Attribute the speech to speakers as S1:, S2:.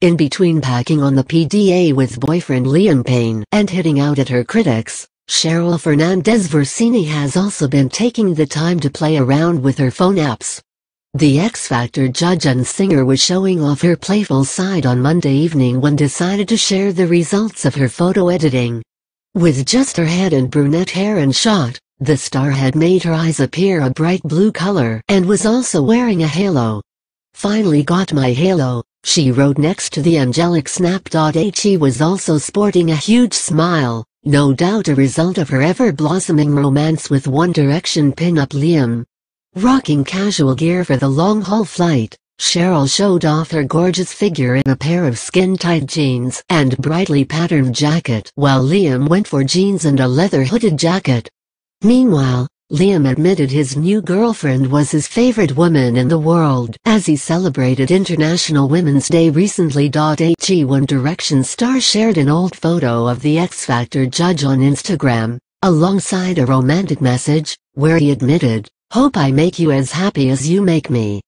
S1: In between packing on the PDA with boyfriend Liam Payne and hitting out at her critics, Cheryl Fernandez Versini has also been taking the time to play around with her phone apps. The X Factor judge and singer was showing off her playful side on Monday evening when decided to share the results of her photo editing. With just her head and brunette hair in shot, the star had made her eyes appear a bright blue color and was also wearing a halo. Finally got my halo, she wrote next to the angelic snap. He was also sporting a huge smile. No doubt a result of her ever-blossoming romance with One Direction pin-up Liam. Rocking casual gear for the long-haul flight, Cheryl showed off her gorgeous figure in a pair of skin-tight jeans and brightly patterned jacket while Liam went for jeans and a leather hooded jacket. Meanwhile, Liam admitted his new girlfriend was his favorite woman in the world as he celebrated International Women's Day recently. He One Direction star shared an old photo of the X Factor judge on Instagram, alongside a romantic message, where he admitted, Hope I make you as happy as you make me.